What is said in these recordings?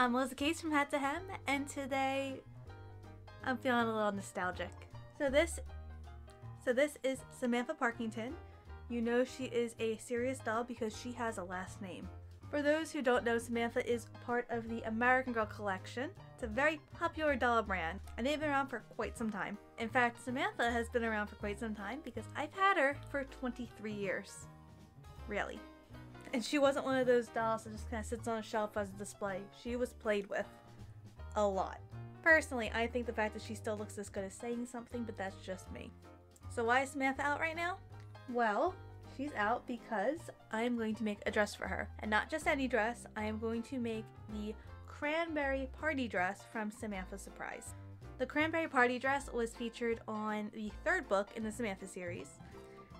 I'm Melissa Case from Hat to Hem, and today I'm feeling a little nostalgic. So this, so this is Samantha Parkington. You know she is a serious doll because she has a last name. For those who don't know, Samantha is part of the American Girl collection. It's a very popular doll brand, and they've been around for quite some time. In fact, Samantha has been around for quite some time because I've had her for 23 years. Really. And she wasn't one of those dolls that just kind of sits on a shelf as a display. She was played with a lot. Personally, I think the fact that she still looks this good is saying something, but that's just me. So why is Samantha out right now? Well, she's out because I'm going to make a dress for her. And not just any dress, I am going to make the cranberry party dress from Samantha Surprise. The cranberry party dress was featured on the third book in the Samantha series,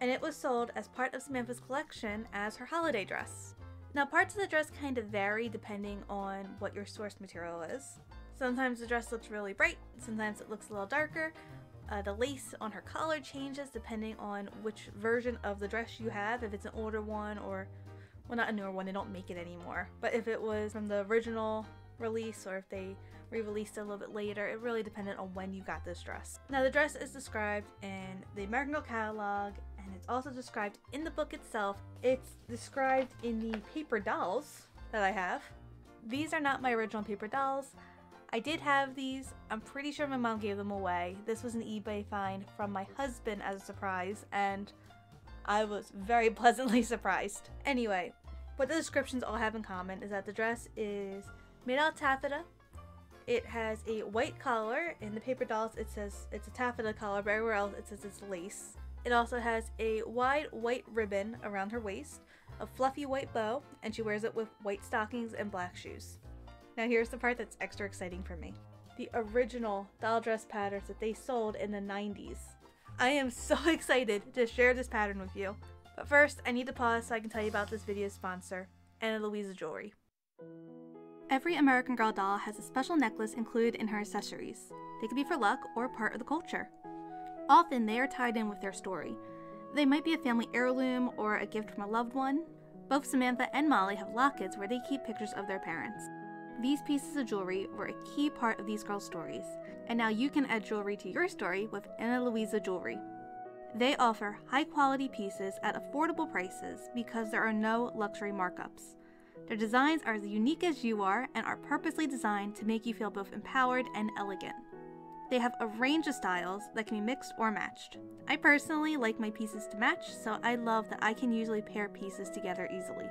and it was sold as part of Samantha's collection as her holiday dress. Now, parts of the dress kind of vary depending on what your source material is. Sometimes the dress looks really bright, sometimes it looks a little darker. Uh, the lace on her collar changes depending on which version of the dress you have, if it's an older one or, well, not a newer one, they don't make it anymore. But if it was from the original release or if they re-released a little bit later. It really depended on when you got this dress. Now the dress is described in the American Girl catalog and it's also described in the book itself. It's described in the paper dolls that I have. These are not my original paper dolls. I did have these. I'm pretty sure my mom gave them away. This was an eBay find from my husband as a surprise and I was very pleasantly surprised. Anyway, what the descriptions all have in common is that the dress is made out of taffeta. It has a white collar. In the paper dolls, it says it's a taffeta collar, but everywhere else it says it's lace. It also has a wide white ribbon around her waist, a fluffy white bow, and she wears it with white stockings and black shoes. Now here's the part that's extra exciting for me. The original doll dress patterns that they sold in the 90s. I am so excited to share this pattern with you. But first, I need to pause so I can tell you about this video's sponsor, Ana Luisa Jewelry. Every American Girl doll has a special necklace included in her accessories. They could be for luck or part of the culture. Often they are tied in with their story. They might be a family heirloom or a gift from a loved one. Both Samantha and Molly have lockets where they keep pictures of their parents. These pieces of jewelry were a key part of these girls' stories, and now you can add jewelry to your story with Ana Luisa Jewelry. They offer high quality pieces at affordable prices because there are no luxury markups. Their designs are as unique as you are and are purposely designed to make you feel both empowered and elegant. They have a range of styles that can be mixed or matched. I personally like my pieces to match, so I love that I can usually pair pieces together easily.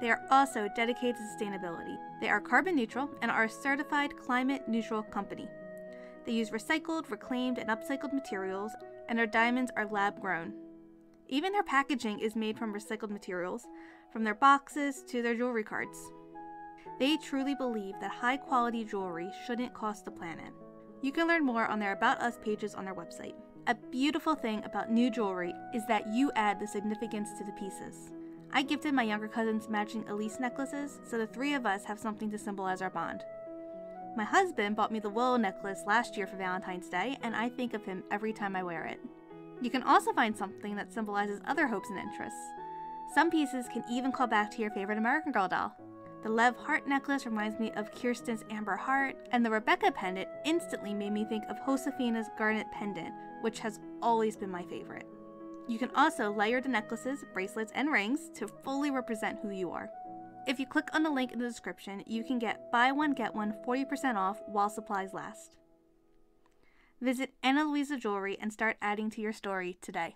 They are also dedicated to sustainability. They are carbon neutral and are a certified climate neutral company. They use recycled, reclaimed, and upcycled materials, and their diamonds are lab grown. Even their packaging is made from recycled materials, from their boxes to their jewelry cards. They truly believe that high quality jewelry shouldn't cost the planet. You can learn more on their About Us pages on their website. A beautiful thing about new jewelry is that you add the significance to the pieces. I gifted my younger cousins matching Elise necklaces, so the three of us have something to symbolize our bond. My husband bought me the willow necklace last year for Valentine's Day, and I think of him every time I wear it. You can also find something that symbolizes other hopes and interests. Some pieces can even call back to your favorite American Girl doll. The Lev heart necklace reminds me of Kirsten's amber heart, and the Rebecca pendant instantly made me think of Josefina's garnet pendant, which has always been my favorite. You can also layer the necklaces, bracelets, and rings to fully represent who you are. If you click on the link in the description, you can get buy one get one 40% off while supplies last. Visit Ana Luisa Jewelry and start adding to your story today.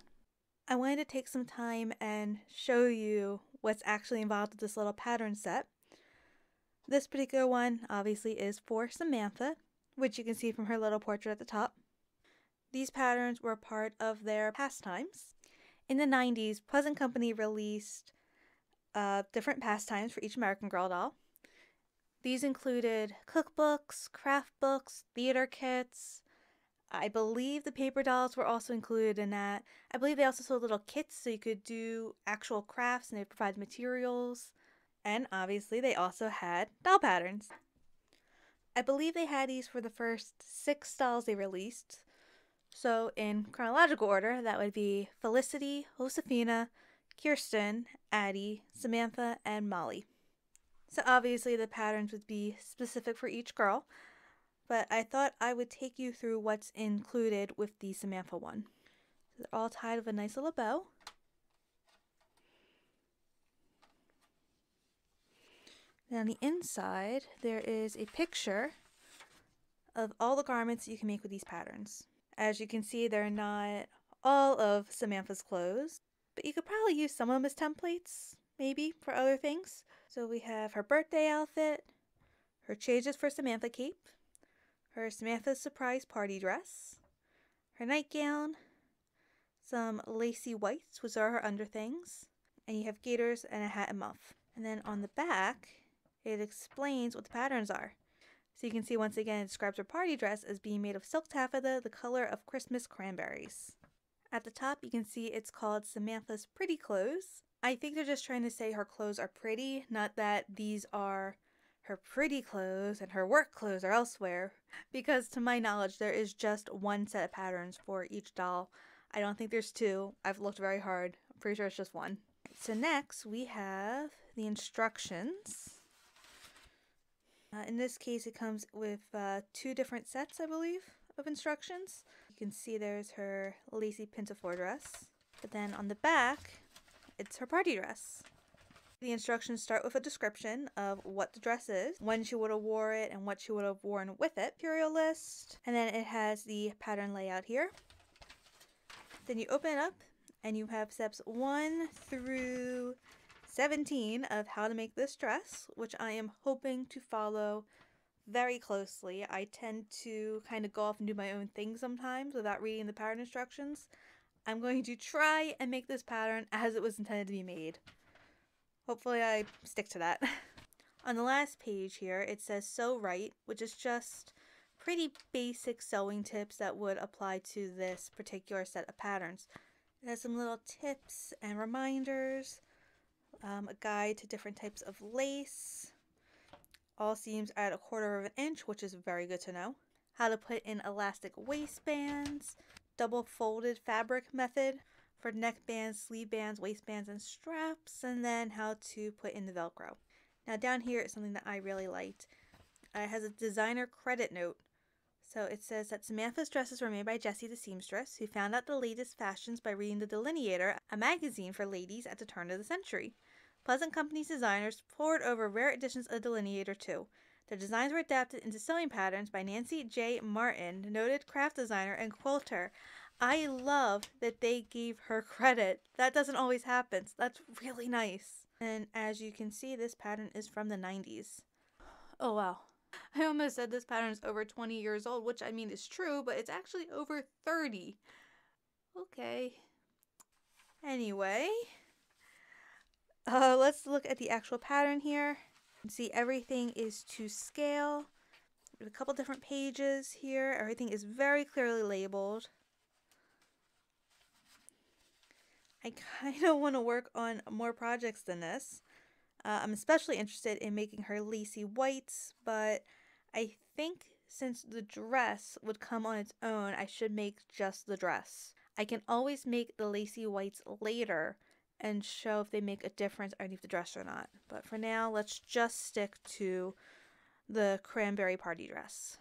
I wanted to take some time and show you what's actually involved with this little pattern set. This particular one obviously is for Samantha, which you can see from her little portrait at the top. These patterns were part of their pastimes. In the 90s, Pleasant Company released uh, different pastimes for each American Girl doll. These included cookbooks, craft books, theater kits. I believe the paper dolls were also included in that. I believe they also sold little kits so you could do actual crafts and they provided materials. And obviously, they also had doll patterns. I believe they had these for the first six dolls they released. So, in chronological order, that would be Felicity, Josefina, Kirsten, Addie, Samantha, and Molly. So obviously the patterns would be specific for each girl, but I thought I would take you through what's included with the Samantha one. So they're all tied with a nice little bow. Then on the inside, there is a picture of all the garments you can make with these patterns. As you can see, they're not all of Samantha's clothes, but you could probably use some of them as templates, maybe, for other things. So we have her birthday outfit, her changes for Samantha cape, her Samantha surprise party dress, her nightgown, some lacy whites, which are her underthings, and you have gaiters and a hat and muff. And then on the back, it explains what the patterns are. So you can see once again it describes her party dress as being made of silk taffeta the color of Christmas cranberries. At the top you can see it's called Samantha's Pretty Clothes. I think they're just trying to say her clothes are pretty, not that these are her pretty clothes and her work clothes are elsewhere. Because to my knowledge there is just one set of patterns for each doll. I don't think there's two. I've looked very hard. I'm pretty sure it's just one. So next we have the instructions. Uh, in this case, it comes with uh, two different sets, I believe, of instructions. You can see there's her lacy pinafore dress, but then on the back, it's her party dress. The instructions start with a description of what the dress is, when she would have wore it, and what she would have worn with it. Material list, and then it has the pattern layout here. Then you open it up, and you have steps one through 17 of how to make this dress, which I am hoping to follow very closely. I tend to kind of go off and do my own thing sometimes without reading the pattern instructions. I'm going to try and make this pattern as it was intended to be made. Hopefully I stick to that. On the last page here, it says sew right, which is just pretty basic sewing tips that would apply to this particular set of patterns. It has some little tips and reminders um, a guide to different types of lace. All seams at a quarter of an inch, which is very good to know. How to put in elastic waistbands, double folded fabric method for neck bands, sleeve bands, waistbands, and straps, and then how to put in the Velcro. Now down here is something that I really liked. Uh, it has a designer credit note. So it says that Samantha's dresses were made by Jessie the seamstress, who found out the latest fashions by reading The Delineator, a magazine for ladies at the turn of the century. Pleasant Company's designers pored over rare editions of Delineator too. Their designs were adapted into sewing patterns by Nancy J. Martin, noted craft designer and quilter. I love that they gave her credit. That doesn't always happen. So that's really nice. And as you can see, this pattern is from the 90s. Oh wow. I almost said this pattern is over 20 years old, which I mean is true, but it's actually over 30. Okay. Anyway, uh, let's look at the actual pattern here. See, everything is to scale. A couple different pages here. Everything is very clearly labeled. I kind of want to work on more projects than this. Uh, I'm especially interested in making her lacy whites, but I think since the dress would come on its own, I should make just the dress. I can always make the lacy whites later and show if they make a difference underneath the dress or not. But for now, let's just stick to the cranberry party dress.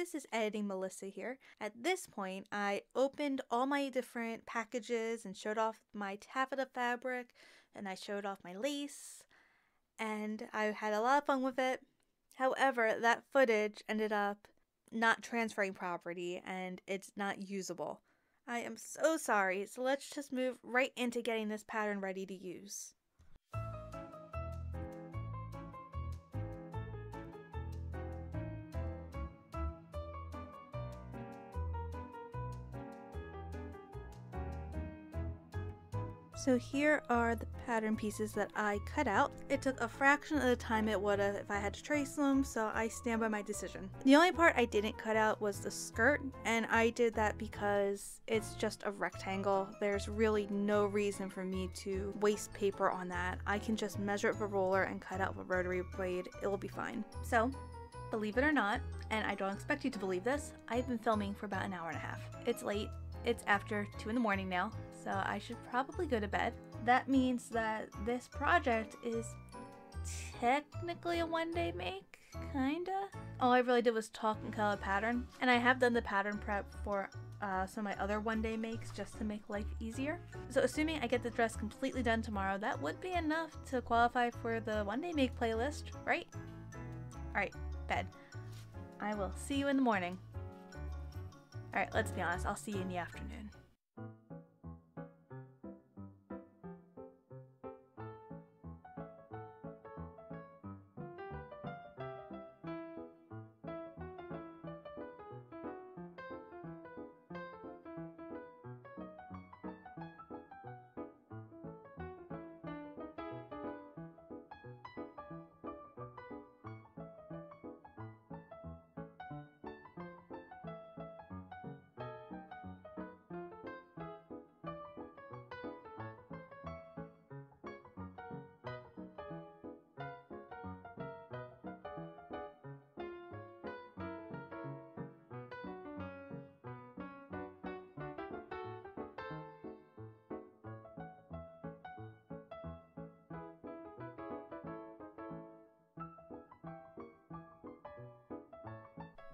This is editing Melissa here. At this point, I opened all my different packages and showed off my taffeta fabric and I showed off my lace and I had a lot of fun with it. However, that footage ended up not transferring property and it's not usable. I am so sorry, so let's just move right into getting this pattern ready to use. So here are the pattern pieces that I cut out. It took a fraction of the time it would have if I had to trace them, so I stand by my decision. The only part I didn't cut out was the skirt, and I did that because it's just a rectangle. There's really no reason for me to waste paper on that. I can just measure it with a roller and cut out with a rotary blade. It will be fine. So believe it or not, and I don't expect you to believe this, I've been filming for about an hour and a half. It's late, it's after 2 in the morning now, so I should probably go to bed. That means that this project is technically a one day make, kinda. All I really did was talk and color pattern, and I have done the pattern prep for uh, some of my other one day makes just to make life easier. So assuming I get the dress completely done tomorrow, that would be enough to qualify for the one day make playlist, right? Alright, bed. I will see you in the morning. Alright, let's be honest, I'll see you in the afternoon.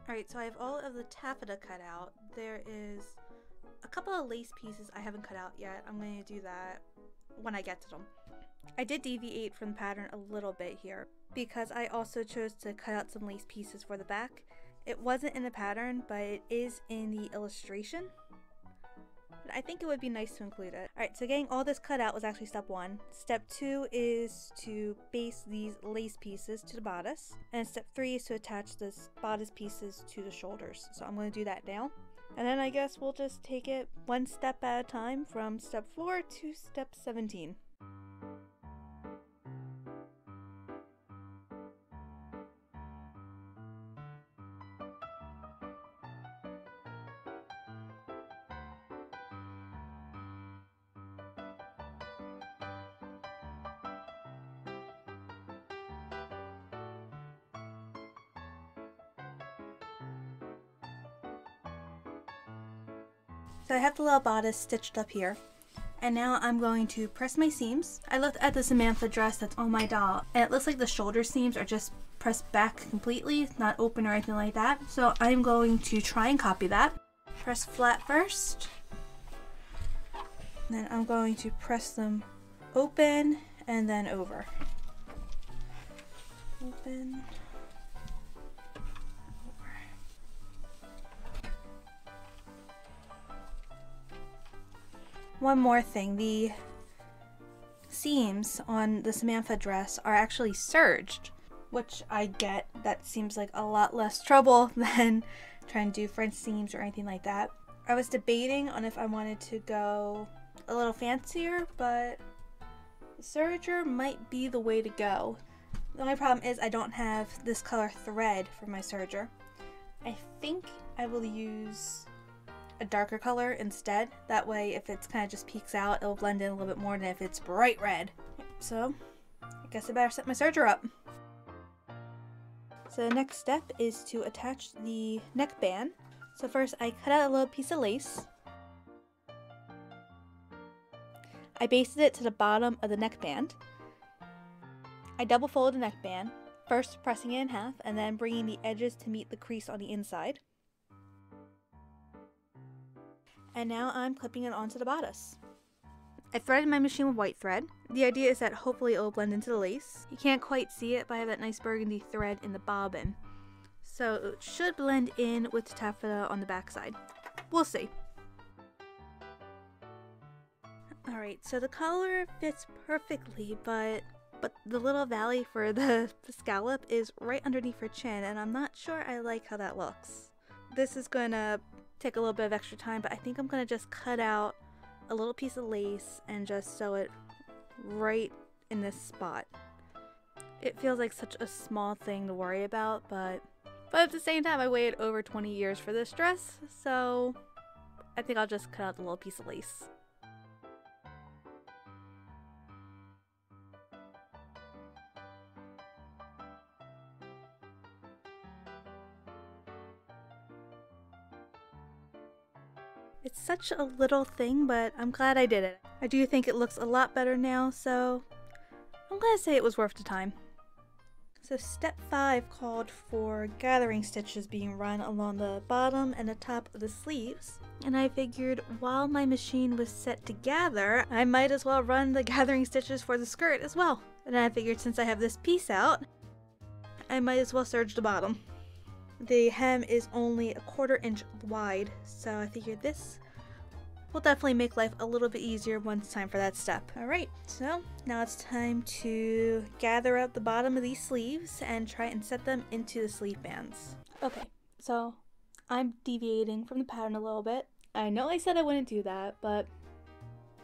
Alright, so I have all of the taffeta cut out. There is a couple of lace pieces I haven't cut out yet. I'm going to do that when I get to them. I did deviate from the pattern a little bit here because I also chose to cut out some lace pieces for the back. It wasn't in the pattern, but it is in the illustration. I think it would be nice to include it. Alright, so getting all this cut out was actually step one. Step two is to base these lace pieces to the bodice. And step three is to attach the bodice pieces to the shoulders. So I'm going to do that now. And then I guess we'll just take it one step at a time from step 4 to step 17. I have the little bodice stitched up here. And now I'm going to press my seams. I looked at the Samantha dress that's on my doll, and it looks like the shoulder seams are just pressed back completely, not open or anything like that. So I'm going to try and copy that. Press flat first. Then I'm going to press them open and then over. Open. One more thing, the seams on the Samantha dress are actually serged, which I get. That seems like a lot less trouble than trying to do French seams or anything like that. I was debating on if I wanted to go a little fancier, but serger might be the way to go. The only problem is I don't have this color thread for my serger. I think I will use a darker color instead. That way, if it's kind of just peeks out, it'll blend in a little bit more than if it's bright red. So, I guess I better set my serger up. So the next step is to attach the neckband. So first I cut out a little piece of lace. I basted it to the bottom of the neckband. I double fold the neckband, first pressing it in half and then bringing the edges to meet the crease on the inside. And now I'm clipping it onto the bodice. I threaded my machine with white thread. The idea is that hopefully it will blend into the lace. You can't quite see it, but I have that nice burgundy thread in the bobbin. So it should blend in with the taffeta on the backside. We'll see. Alright, so the collar fits perfectly, but but the little valley for the scallop is right underneath her chin, and I'm not sure I like how that looks. This is gonna take a little bit of extra time, but I think I'm going to just cut out a little piece of lace and just sew it right in this spot. It feels like such a small thing to worry about, but but at the same time I waited over 20 years for this dress, so I think I'll just cut out the little piece of lace. It's such a little thing, but I'm glad I did it. I do think it looks a lot better now, so I'm gonna say it was worth the time. So step 5 called for gathering stitches being run along the bottom and the top of the sleeves. And I figured while my machine was set to gather, I might as well run the gathering stitches for the skirt as well. And I figured since I have this piece out, I might as well serge the bottom. The hem is only a quarter inch wide, so I figured this will definitely make life a little bit easier once it's time for that step. Alright, so now it's time to gather up the bottom of these sleeves and try and set them into the sleeve bands. Okay, so I'm deviating from the pattern a little bit. I know I said I wouldn't do that, but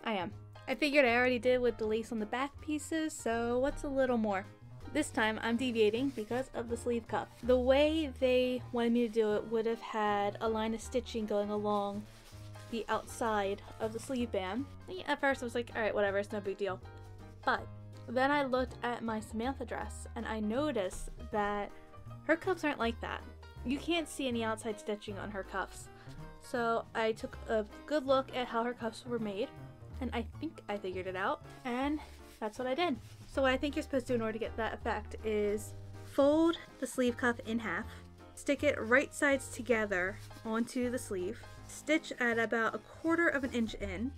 I am. I figured I already did with the lace on the back pieces, so what's a little more? This time I'm deviating because of the sleeve cuff. The way they wanted me to do it would have had a line of stitching going along the outside of the sleeve band. At first I was like, alright, whatever, it's no big deal. But then I looked at my Samantha dress and I noticed that her cuffs aren't like that. You can't see any outside stitching on her cuffs. So I took a good look at how her cuffs were made and I think I figured it out and that's what I did. So what I think you're supposed to do in order to get that effect is fold the sleeve cuff in half, stick it right sides together onto the sleeve, stitch at about a quarter of an inch in,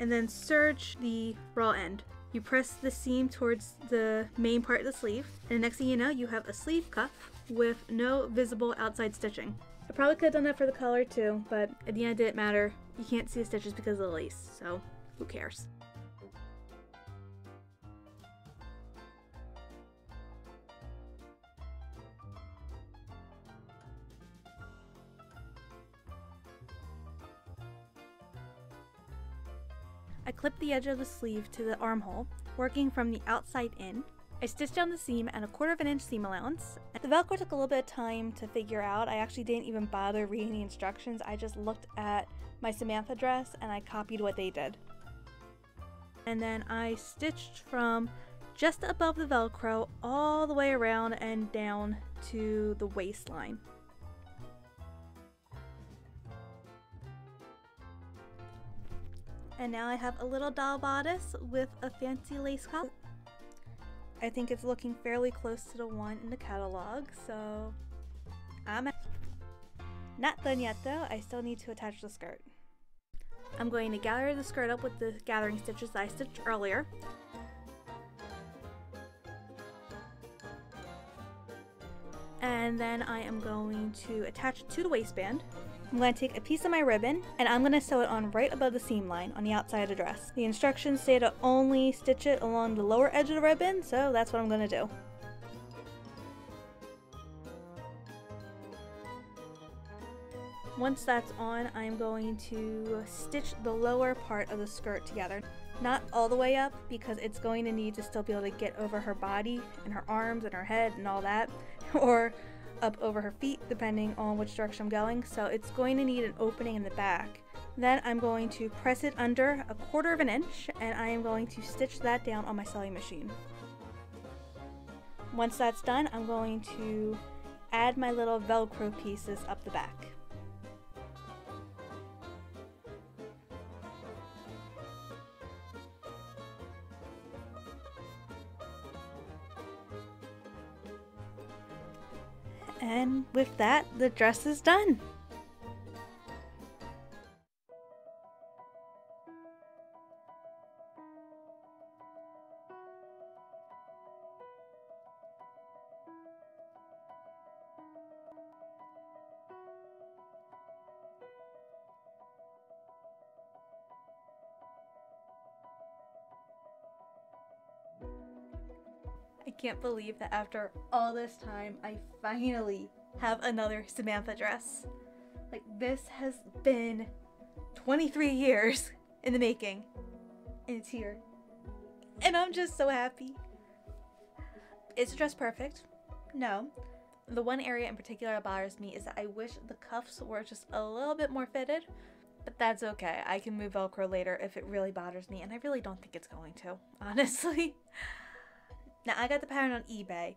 and then serge the raw end. You press the seam towards the main part of the sleeve, and the next thing you know, you have a sleeve cuff with no visible outside stitching. I probably could have done that for the collar too, but at the end it didn't matter. You can't see the stitches because of the lace, so who cares? I clipped the edge of the sleeve to the armhole, working from the outside in. I stitched down the seam at a quarter of an inch seam allowance. The velcro took a little bit of time to figure out. I actually didn't even bother reading the instructions. I just looked at my Samantha dress and I copied what they did. And then I stitched from just above the velcro all the way around and down to the waistline. And now I have a little doll bodice with a fancy lace collar. I think it's looking fairly close to the one in the catalog, so I'm not done yet though. I still need to attach the skirt. I'm going to gather the skirt up with the gathering stitches that I stitched earlier. And then I am going to attach it to the waistband. I'm going to take a piece of my ribbon and I'm going to sew it on right above the seam line on the outside of the dress. The instructions say to only stitch it along the lower edge of the ribbon, so that's what I'm going to do. Once that's on, I'm going to stitch the lower part of the skirt together. Not all the way up because it's going to need to still be able to get over her body and her arms and her head and all that. or up over her feet depending on which direction I'm going. So it's going to need an opening in the back. Then I'm going to press it under a quarter of an inch and I am going to stitch that down on my sewing machine. Once that's done, I'm going to add my little velcro pieces up the back. And with that, the dress is done. Can't believe that after all this time, I finally have another Samantha dress. Like, this has been 23 years in the making, and it's here. And I'm just so happy. Is the dress perfect? No. The one area in particular that bothers me is that I wish the cuffs were just a little bit more fitted, but that's okay. I can move Velcro later if it really bothers me, and I really don't think it's going to, honestly. Now, I got the pattern on eBay.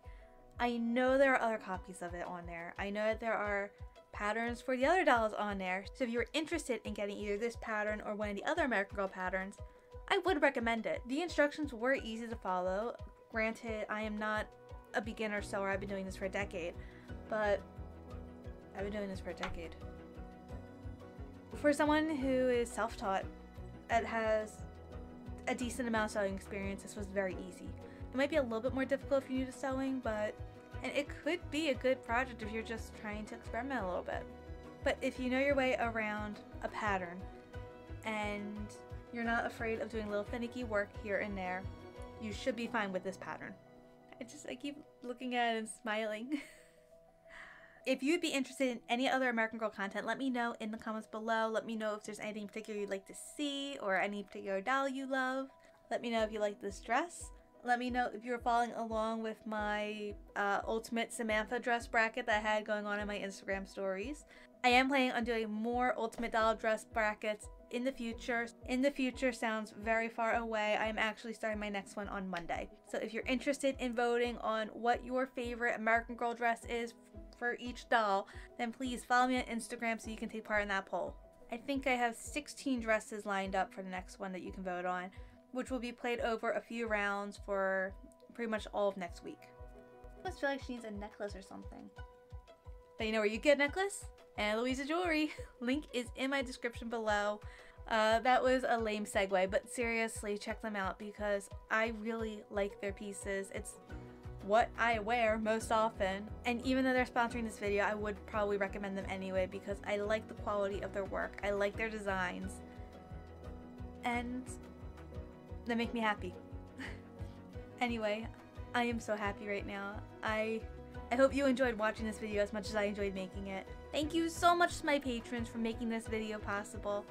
I know there are other copies of it on there. I know that there are patterns for the other dolls on there. So if you're interested in getting either this pattern or one of the other American Girl patterns, I would recommend it. The instructions were easy to follow. Granted, I am not a beginner sewer. I've been doing this for a decade, but I've been doing this for a decade. For someone who is self-taught and has a decent amount of sewing experience, this was very easy. It might be a little bit more difficult if you're new to sewing, but and it could be a good project if you're just trying to experiment a little bit. But if you know your way around a pattern and you're not afraid of doing little finicky work here and there, you should be fine with this pattern. I just, I keep looking at it and smiling. if you'd be interested in any other American Girl content, let me know in the comments below. Let me know if there's anything particular you'd like to see or any particular doll you love. Let me know if you like this dress. Let me know if you're following along with my uh, Ultimate Samantha dress bracket that I had going on in my Instagram stories. I am planning on doing more Ultimate Doll dress brackets in the future. In the future sounds very far away. I'm actually starting my next one on Monday. So if you're interested in voting on what your favorite American Girl dress is for each doll, then please follow me on Instagram so you can take part in that poll. I think I have 16 dresses lined up for the next one that you can vote on which will be played over a few rounds for pretty much all of next week. I almost feel like she needs a necklace or something. But you know where you get a necklace? Ana Luisa Jewelry. Link is in my description below. Uh, that was a lame segue, but seriously, check them out because I really like their pieces. It's what I wear most often. And even though they're sponsoring this video, I would probably recommend them anyway because I like the quality of their work. I like their designs. And that make me happy. anyway, I am so happy right now. I I hope you enjoyed watching this video as much as I enjoyed making it. Thank you so much to my patrons for making this video possible.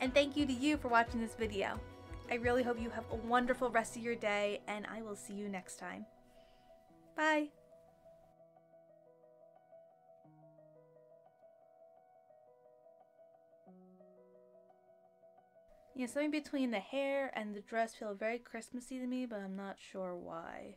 And thank you to you for watching this video. I really hope you have a wonderful rest of your day and I will see you next time. Bye! Yeah, something between the hair and the dress feel very Christmassy to me, but I'm not sure why.